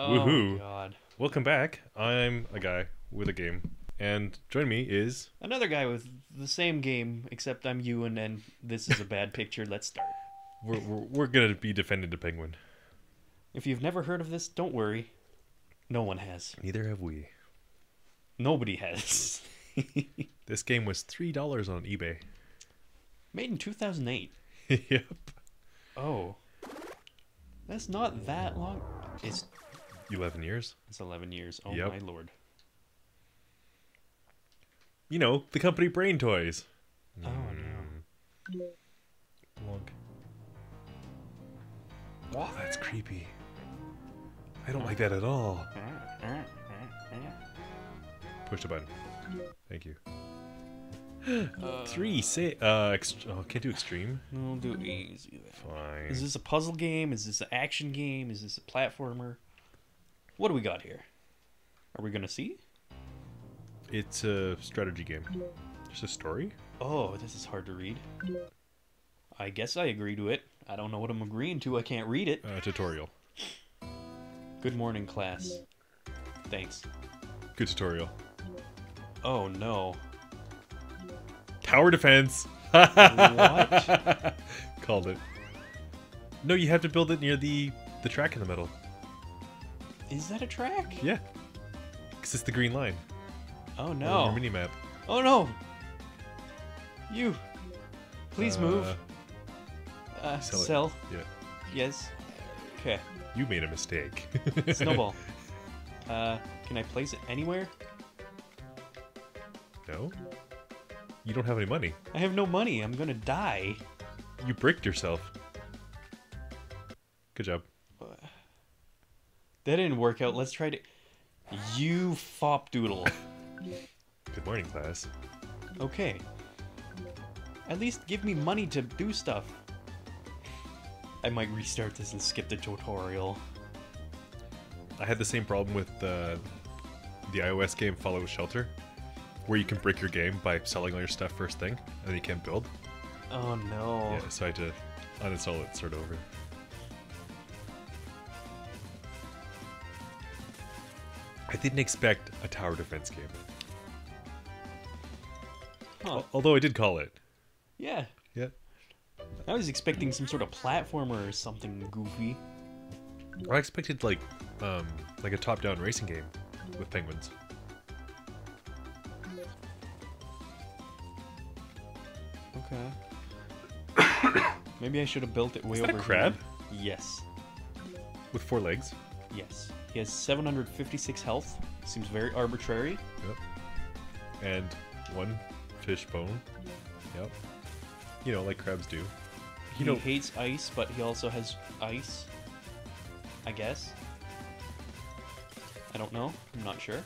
Oh, Woohoo. God. Welcome back. I'm a guy with a game, and join me is Another guy with the same game, except I'm you, and then this is a bad picture. Let's start. we're we're, we're gonna be defending the penguin. If you've never heard of this, don't worry. No one has. Neither have we. Nobody has. This game was three dollars on eBay. Made in 2008. yep. Oh. That's not that long. It's, Eleven years. it's 11 years. Oh, Yep. my lord. You know the company Brain Toys. Oh, no. Blunk. Wow, that's creepy. I don't like that at all. Push the button. Thank you. Three say uh oh, can't do extreme. We'll do easy. Fine. Is this a puzzle game? Is this an action game? Is this a platformer? What do we got here? Are we gonna see? It's a strategy game. Just a story. Oh, this is hard to read. I guess I agree to it. I don't know what I'm agreeing to. I can't read it. Uh, tutorial. Good morning, class. Thanks. Good tutorial. Oh no. Tower defense. What? Called it. No, you have to build it near the the track in the middle. Is that a track? Yeah. Cause it's the green line. Oh on no. Your mini map. Oh no. You. Please move. Uh, sell sell. Yeah. Yes. Okay. You made a mistake. Snowball. uh, can I place it anywhere? no. You don't have any money. I have no money. I'm gonna die. You bricked yourself. Good job. That didn't work out. Let's try to. You fop doodle. Good morning, class. Okay. At least give me money to do stuff. I might restart this and skip the tutorial. I had the same problem with uh, the iOS game Fallout Shelter, where you can break your game by selling all your stuff first thing, and then you can't build. Oh no. Yeah, so I had to uninstall it and start over. Didn't expect a tower defense game. Huh. Although I did call it. Yeah. Yeah. I was expecting some sort of platformer or something goofy. I expected like um like a top-down racing game with penguins. Okay. Maybe I should have built it way Is that a crab? here. Yes. With four legs. Yes. He has 756 health. Seems very arbitrary. Yep. And one fish bone. Yep. You know, like crabs do. He know, hates ice, but he also has ice. I guess. I don't know. I'm not sure.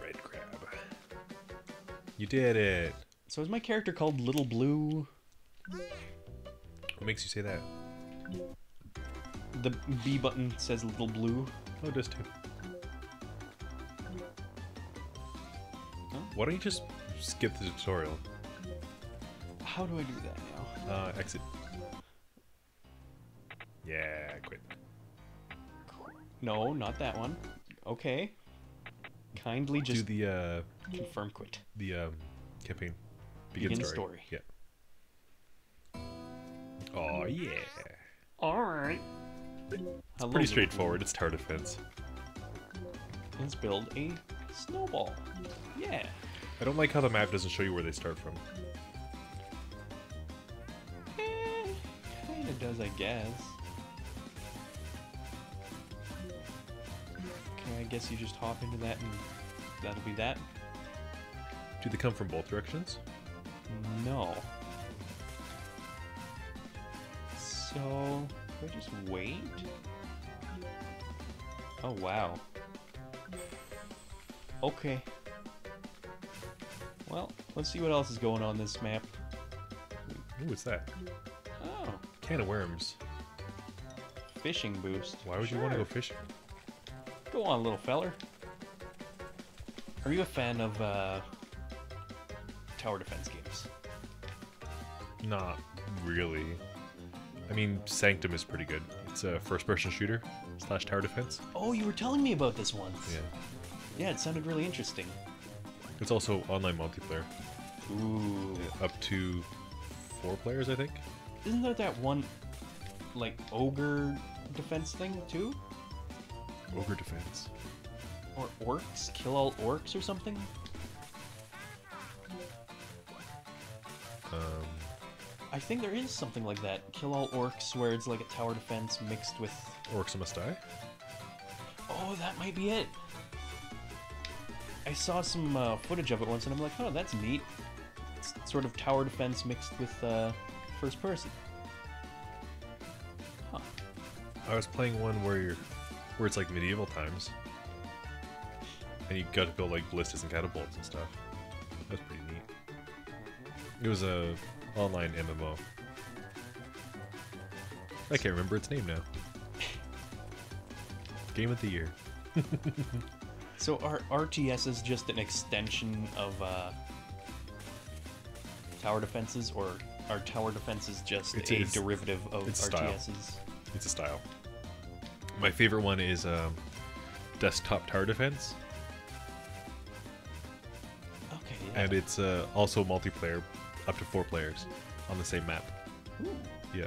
red crab. You did it. So is my character called Little Blue? What makes you say that? The B button says Little Blue. Oh, it does too. Huh? Why don't you just skip the tutorial? How do I do that now? Uh, exit. Yeah, quit. No, not that one. Okay. Kindly just Do the uh, confirm quit. the um, campaign. Begin, Begin story. story. Yeah. Oh yeah. Alright. Pretty straightforward. It's tower defense. Let's build a snowball. Yeah. I don't like how the map doesn't show you where they start from. Eh, kinda does, I guess. Okay, I guess you just hop into that and that'll be that? Do they come from both directions? No. So, do I just wait? Oh, wow. Okay. Well, let's see what else is going on this map. Ooh, what's that? Oh, Can of worms. fishing boost. Why would you want to go fishing? Go on, little feller. Are you a fan of uh, tower defense games? Not really. I mean, Sanctum is pretty good. It's a first-person shooter slash tower defense. Oh, you were telling me about this once. Yeah. Yeah, it sounded really interesting. It's also online multiplayer, Ooh. up to four players, I think. Isn't there that one, like, ogre defense thing, too? Ogre defense. Or orcs? Kill all orcs or something? I think there is something like that. Kill all orcs, where it's like a tower defense mixed with. Orcs Must Die. Oh, that might be it. I saw some uh, footage of it once, and I'm like, oh, that's neat. It's sort of tower defense mixed with uh, first person. Huh. I was playing one where you're, where it's like medieval times, and you got to build like ballistas and catapults and stuff. That's pretty neat. It was a online MMO. I can't remember its name now. Game of the year. So our RTS is just an extension of uh, tower defenses, or our tower defense is just It's- a it's- derivative of it's style. RTSs? It's a style. My favorite one is um, desktop tower defense, Okay, yeah. and it's uh, also multiplayer, up to four players on the same map. Ooh. Yeah.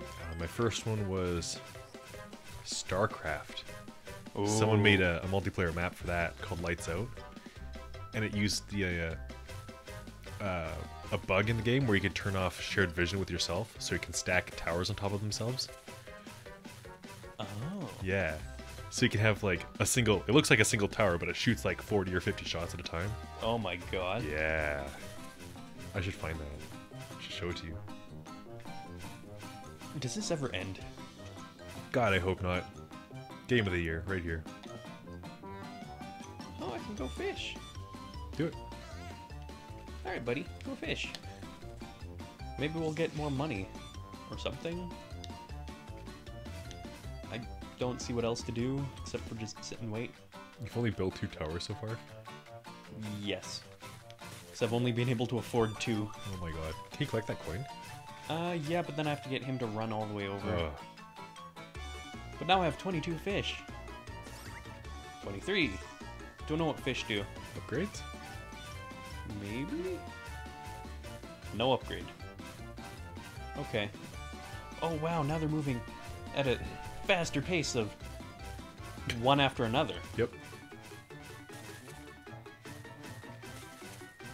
Uh, my first one was StarCraft. Someone made a, a multiplayer map for that called Lights Out, and it used the uh, uh, a bug in the game where you could turn off shared vision with yourself, so you can stack towers on top of themselves. Oh. Yeah. So you can have like a single. It looks like a single tower, but it shoots like forty or fifty shots at a time. Oh my god. Yeah. I should find that. I should show it to you. Does this ever end? God, I hope not. Game of the year, right here. Oh, I can go fish. Do it. All right, buddy, go fish. Maybe we'll get more money or something. Don't see what else to do except for just sit and wait. You've only built two towers so far. Yes. Because I've only been able to afford two. Oh my god. Can you collect that coin? Uh, yeah, but then I have to get him to run all the way over. Ugh. But now I have 22 fish. 23. Don't know what fish do. Upgrades? Maybe? No upgrade. Okay. Oh wow, now they're moving at a faster pace of one after another. Yep.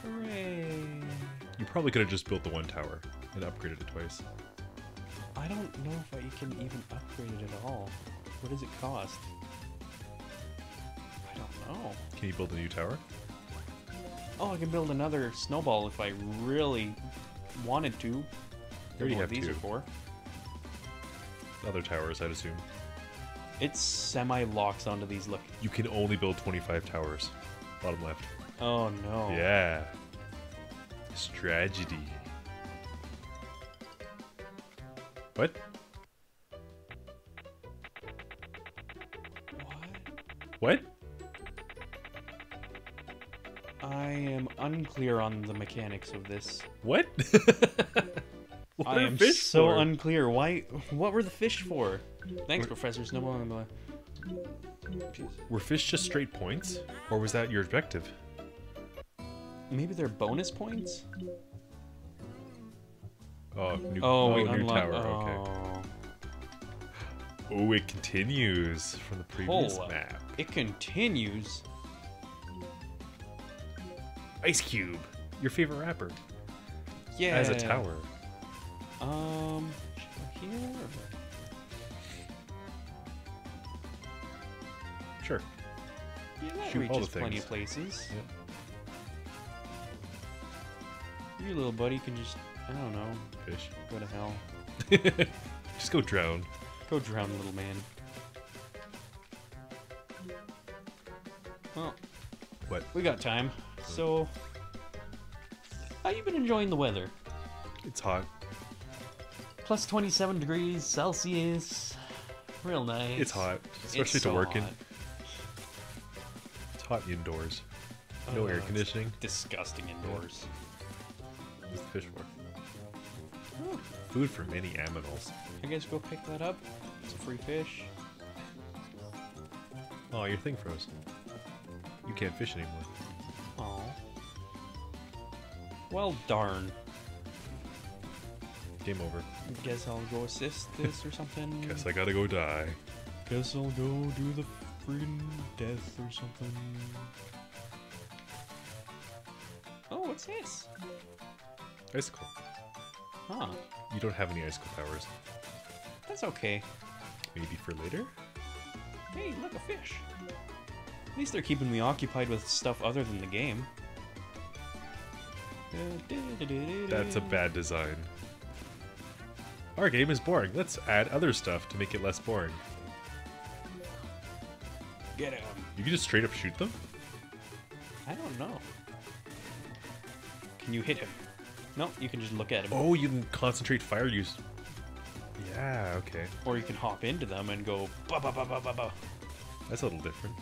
Hooray! You probably could have just built the one tower and upgraded it twice. I don't know if I can even upgrade it at all. What does it cost? I don't know. Can you build a new tower? Oh, I can build another snowball if I really wanted to. already What have these two. are for. Other towers, I'd assume. It semi-locks onto these. Look. You can only build 25 towers. Bottom left. Oh no. Yeah. Strategy. What? What? What? I am unclear on the mechanics of this. What? what I am fish so for? unclear. Why? What were the fish for? Thanks, Professor Snowball. Were fish just straight points? Or was that your objective? Maybe they're bonus points. Oh, new, Oh, we oh, new tower. Okay. Oh. Oh, it continues from the previous up. map. It continues. Ice Cube, your favorite rapper, Yeah. as a tower. Um, here. Sure. Yeah, that Shoot reaches plenty of places. Your little buddy can just, I don't know, Fish. go to hell. Just go drown. Go drown, little man. Well, What? we got time. So, how you been enjoying the weather? It's hot. Plus 27 degrees Celsius. Real nice. It's hot, especially It's to so work in. It's hot indoors. No Oh, air conditioning. Disgusting indoors. What's the fish for? Oh, Food for many aminals. I guess go pick that up. It's a free fish. Oh, your thing froze. You can't fish anymore. Oh. Well, darn. Game over. Guess I'll go assist this or something. Guess I gotta go die. Guess I'll go do the freaking death or something. Oh, what's this? Icicle. Huh. You don't have any icicle powers. That's okay. Maybe for later? Hey, look, a fish. At least they're keeping me occupied with stuff other than the game. That's a bad design. Our game is boring. Let's add other stuff to make it less boring. Get him. You can just straight up shoot them? I don't know. Can you hit him? No, you can just look at him. Oh, you can concentrate fire use. Yeah, okay. Or you can hop into them and go ba ba ba ba ba ba. That's a little different.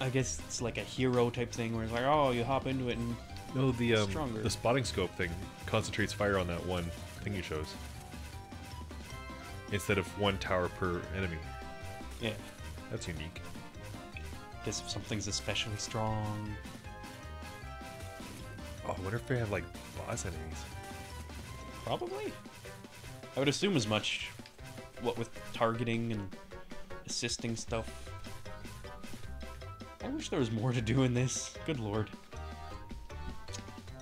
I guess it's like a hero type thing where it's like, oh, you hop into it and No, the um, Stronger. the spotting scope thing concentrates fire on that one thing you chose. Instead of one tower per enemy. yeah. That's unique. Guess if something's especially strong. Oh, I wonder if they have like boss enemies. Probably. I would assume as much. What with targeting and assisting stuff. I wish there was more to do in this. Good lord.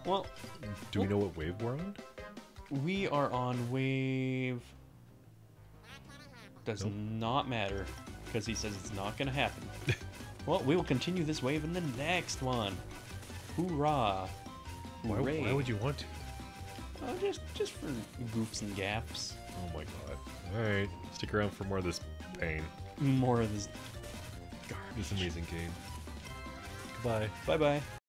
Well, Do we know what wave we're on? we are on wave. Does Nope. not matter because he says it's not going to happen. well, we will continue this wave in the next one. Hoorah! Why, Hooray! why would you want to? Oh, just just for goofs and gaffs. Oh my god. Alright, stick around for more of this pain. More of this This amazing game. Goodbye. Bye bye.